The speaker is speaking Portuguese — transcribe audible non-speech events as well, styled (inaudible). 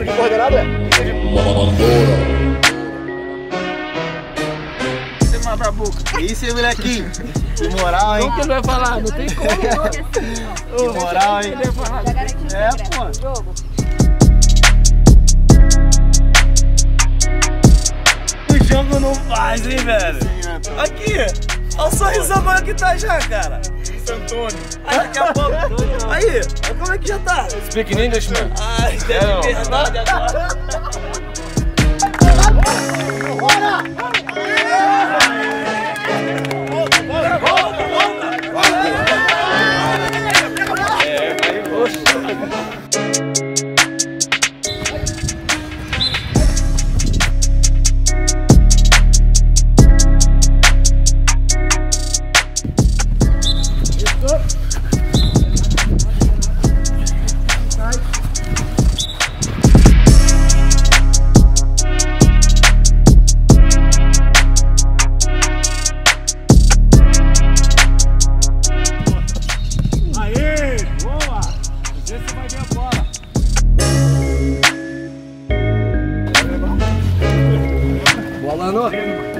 pensando que é coordenada é. A boca. Isso, hein, molequinho? Que moral, hein? Como que ele vai falar? Não tem como, (laughs) mano. Moral, hein? É, pô. O jogo não faz, hein, velho? Aqui, olha o sorrisão que tá já, cara. Santoni. Aí daqui a pouco. (laughs) Aí, que já tá. Speak in English, man. Ai, não. tem verdade agora. Aê! Bola